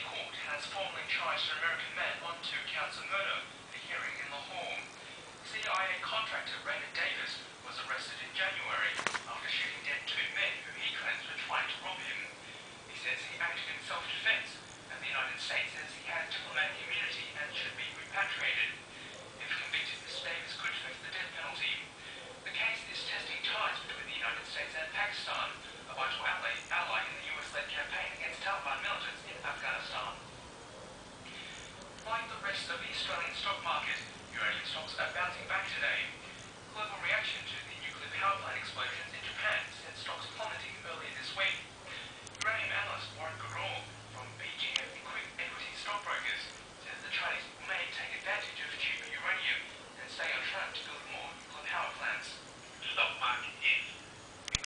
High Court has formally charged an American man on two counts of murder The a hearing in Lahore. CIA contractor Raymond Davis like the rest of the Australian stock market, Eurasian stocks are bouncing back today. Global reaction to the nuclear power plant explosions in Japan sent stocks plummeting earlier this week. Uranium analyst Warren Garor from BGM Equity Stockbrokers said the Chinese may take advantage of cheaper uranium and stay on track to build more nuclear power plants. Stock market is